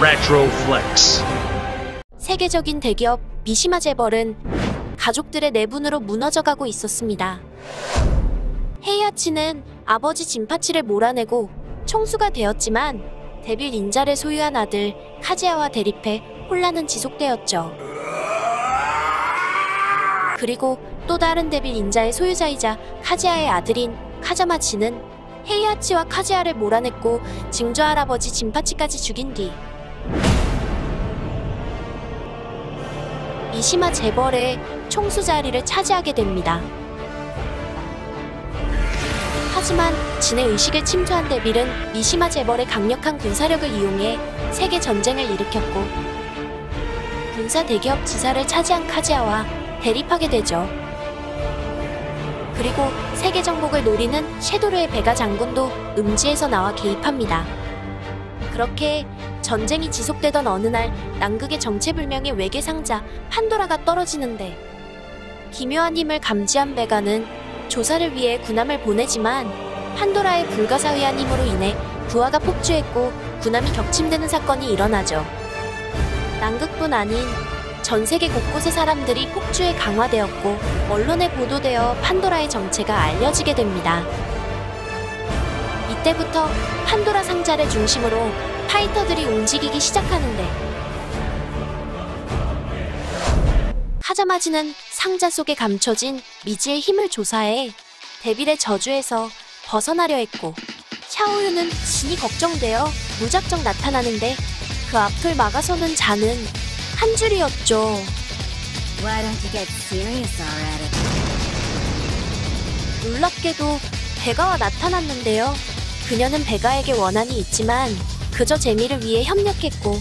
Retroflex. 세계적인 대기업 미시마 재벌은 가족들의 내분으로 무너져가고 있었습니다. 헤이아치는 아버지 진파치를 몰아내고 총수가 되었지만 데빌 닌자를 소유한 아들 카지아와 대립해 혼란은 지속되었죠. 그리고 또 다른 데빌 닌자의 소유자이자 카지아의 아들인 카자마치는 헤이아치와 카지아를 몰아냈고 증조 할아버지 진파치까지 죽인 뒤 미시마 재벌의 총수 자리를 차지하게 됩니다. 하지만 진의 의식을 침투한 데빌은 미시마 재벌의 강력한 군사력을 이용해 세계 전쟁을 일으켰고 군사 대기업 지사를 차지한 카지아와 대립하게 되죠. 그리고 세계 정복을 노리는 섀도르의 베가 장군도 음지에서 나와 개입합니다. 그렇게 전쟁이 지속되던 어느 날 남극의 정체불명의 외계 상자 판도라가 떨어지는데 기묘한 힘을 감지한 베가는 조사를 위해 군함을 보내지만 판도라의 불가사의한 힘으로 인해 부하가 폭주했고 군함이 격침되는 사건이 일어나죠. 남극뿐 아닌 전 세계 곳곳의 사람들이 폭주에 강화되었고 언론에 보도되어 판도라의 정체가 알려지게 됩니다. 이때부터 판도라 상자를 중심으로 파이터들이 움직이기 시작하는데 카자마지는 상자 속에 감춰진 미지의 힘을 조사해 데빌의 저주에서 벗어나려 했고 샤오유는 진이 걱정되어 무작정 나타나는데 그 앞을 막아서는 자는 한 줄이었죠. 놀랍게도 베가와 나타났는데요. 그녀는 베가에게 원한이 있지만 그저 재미를 위해 협력했고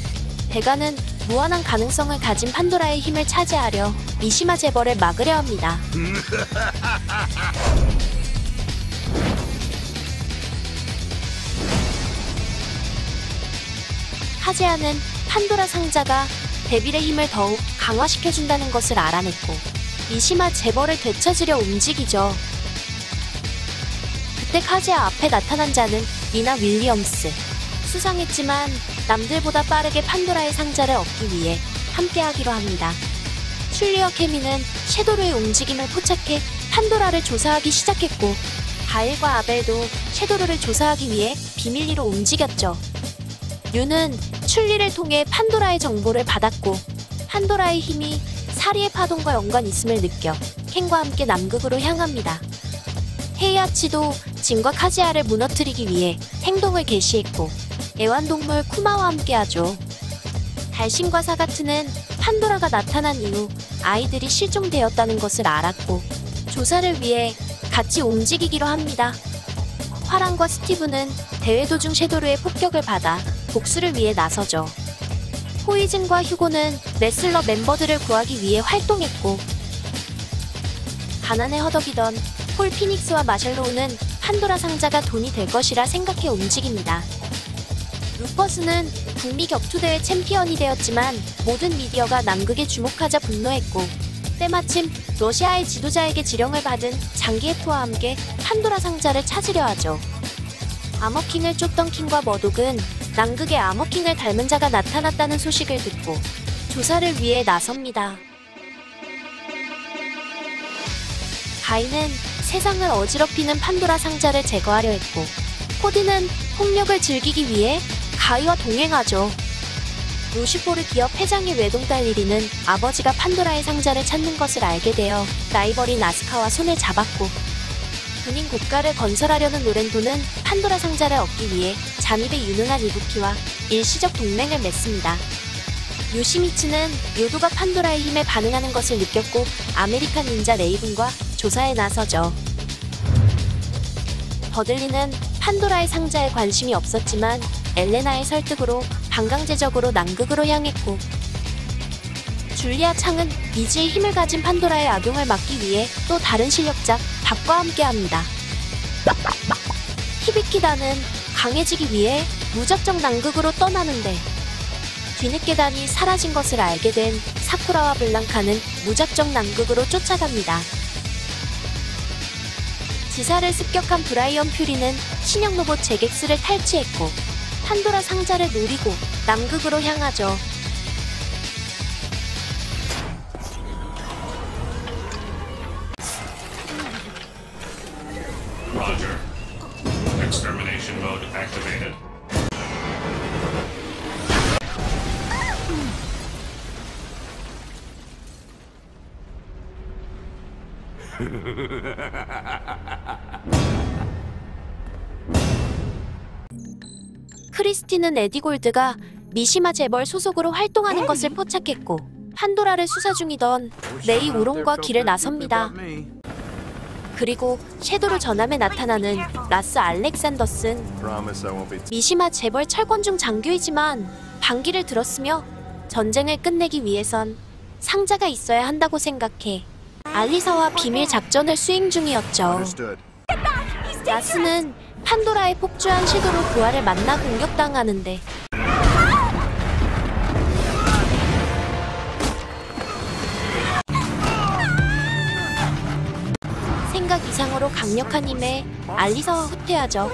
베가는 무한한 가능성을 가진 판도라의 힘을 차지하려 미시마 재벌을 막으려 합니다. 하제아는 판도라 상자가 데빌의 힘을 더욱 강화시켜준다는 것을 알아냈고 미시마 재벌을 되찾으려 움직이죠. 그때 카지아 앞에 나타난 자는 리나 윌리엄스. 수상했지만 남들보다 빠르게 판도라의 상자를 얻기 위해 함께하기로 합니다. 슐리어 케미는 섀도르의 움직임을 포착해 판도라를 조사하기 시작했고 가일과 아벨도 섀도르를 조사하기 위해 비밀리로 움직였죠. 류는 출리를 통해 판도라의 정보를 받았고 판도라의 힘이 사리의 파동과 연관 있음을 느껴 켄과 함께 남극으로 향합니다. 헤이아치도 진과 카지아를 무너뜨리기 위해 행동을 개시했고 애완동물 쿠마와 함께하죠. 달신과 사가트는 판도라가 나타난 이후 아이들이 실종되었다는 것을 알았고 조사를 위해 같이 움직이기로 합니다. 화랑과 스티브는 대회 도중 섀도루의 폭격을 받아 복수를 위해 나서죠. 포이즌과 휴고는 레슬러 멤버들을 구하기 위해 활동했고 가난에 허덕이던 폴 피닉스와 마셜로우는 판도라 상자가 돈이 될 것이라 생각해 움직입니다. 루퍼스는 북미 격투대회 챔피언이 되었지만 모든 미디어가 남극에 주목하자 분노했고 때마침 러시아의 지도자에게 지령을 받은 장기에토와 함께 판도라 상자를 찾으려 하죠. 아머킹을 쫓던 킹과 머독은 남극의 아머킹을 닮은 자가 나타났다는 소식을 듣고 조사를 위해 나섭니다. 가인은 세상을 어지럽히는 판도라 상자를 제거하려 했고 코디는 폭력을 즐기기 위해 가이와 동행하죠. 로슈포르 기업 회장의 외동딸 리리는 아버지가 판도라의 상자를 찾는 것을 알게 되어 라이벌인 아스카와 손을 잡았고 군인 국가를 건설하려는 로렌토는 판도라 상자를 얻기 위해 잠입에 유능한 이부키와 일시적 동맹을 맺습니다. 요시미츠는 요도가 판도라의 힘에 반응하는 것을 느꼈고 American 닌자 레이븐과 조사에 나서죠. 더들리는 판도라의 상자에 관심이 없었지만 엘레나의 설득으로 반강제적으로 남극으로 향했고 줄리아 창은 미지의 힘을 가진 판도라의 악용을 막기 위해 또 다른 실력자 박과 함께합니다. 히비키다는 강해지기 위해 무작정 남극으로 떠나는데 뒤늦게 다니 사라진 것을 알게 된 사쿠라와 블랑카는 무작정 남극으로 쫓아갑니다. 지사를 습격한 브라이언 퓨리는 신형 로봇 제객스를 탈취했고 판도라 상자를 노리고 남극으로 향하죠. 크리스티는 에디 골도가 미시마 재벌 소속으로 활동하는 것을 포착했고 판도라를 수사 중이던 레이 우롱과 길을 나섭니다. 그리고 섀도루 전함에 나타나는 라스 알렉산더슨. 미시마 재벌 철권 중 장교이지만 반기를 들었으며 전쟁을 끝내기 위해선 상자가 있어야 한다고 생각해 알리사와 비밀 작전을 수행 중이었죠. 라스는 판도라의 폭주한 시도로 부하를 만나 공격당하는데 생각 이상으로 강력한 힘에 알리사와 후퇴하죠.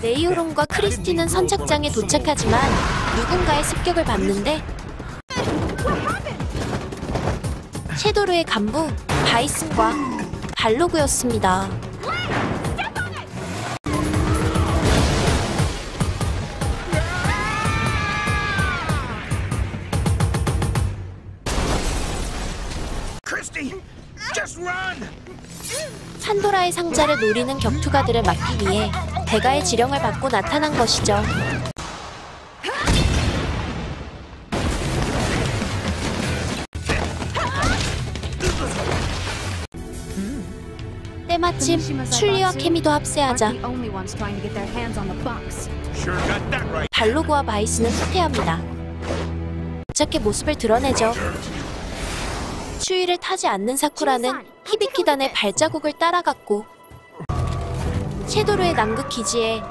레이오론과 크리스티는 선착장에 도착하지만 누군가의 습격을 받는데 섀도르의 간부 바이슨과 발로그였습니다. 판도라의 상자를 노리는 격투가들을 막기 위해 대가의 지령을 받고 나타난 것이죠. 때마침 출리와 케미도 합세하자 the only ones trying to get their hands on the box. Sure got that right. 발로그와 바이스는 후퇴합니다. 어떻게 모습을 드러내죠. 추위를 타지 않는 사쿠라는 히비키단의 발자국을 따라갔고 섀도르의 남극 기지에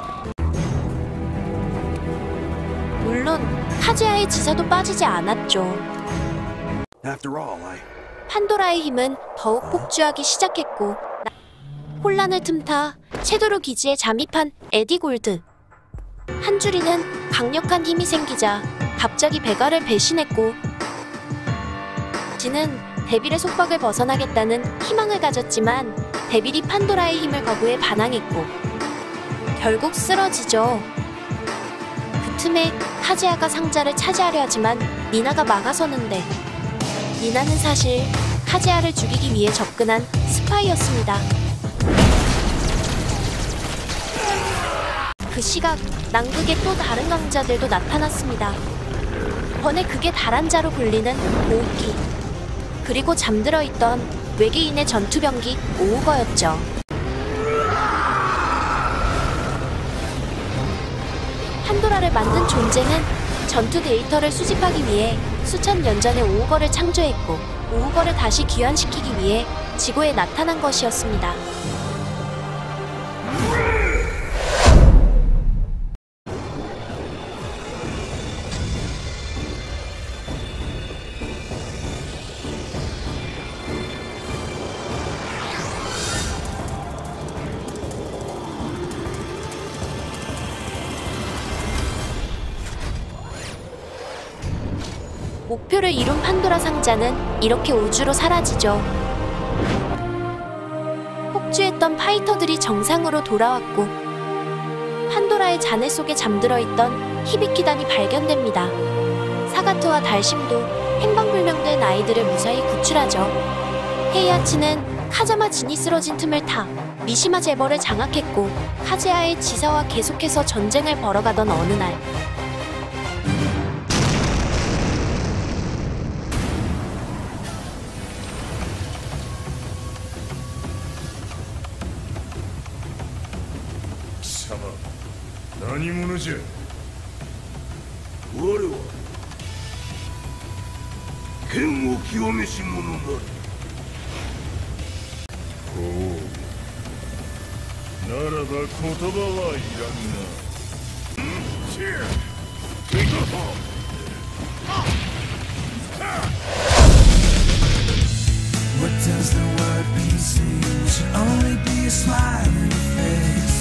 물론 카즈야의 지사도 빠지지 않았죠. After all, I 판도라의 힘은 더욱 폭주하기 시작했고 나- 혼란을 틈타 섀도르 기지에 잠입한 에디 골드 한주리는 강력한 힘이 생기자 갑자기 베가를 배신했고 진은 데빌의 속박을 벗어나겠다는 희망을 가졌지만 데빌이 판도라의 힘을 거부해 반항했고 결국 쓰러지죠. 그 틈에 카즈야가 상자를 차지하려 하지만 니나가 막아서는데 니나는 사실 카즈야를 죽이기 위해 접근한 스파이였습니다. 그 시각 남극의 또 다른 강자들도 나타났습니다. 번에 그게 다란자로 불리는 오우키 그리고 잠들어 있던 외계인의 전투병기 오우거였죠. 판도라를 만든 존재는 전투 데이터를 수집하기 위해 수천 년 전에 오우거를 창조했고 오우거를 다시 귀환시키기 위해 지구에 나타난 것이었습니다. 목표를 이룬 판도라 상자는 이렇게 우주로 사라지죠. 폭주했던 파이터들이 정상으로 돌아왔고 판도라의 잔해 속에 잠들어 있던 히비키단이 발견됩니다. 사가토와 달심도 행방불명된 아이들을 무사히 구출하죠. 헤이아치는 카자마 진이 쓰러진 틈을 타 미시마 재벌을 장악했고 카제아의 지사와 계속해서 전쟁을 벌어가던 어느 날 何者じゃ我は剣を極めし者なりほうならば言葉はいらんなチェアテイクオフ What does the word be seen? Should only be a smiling face.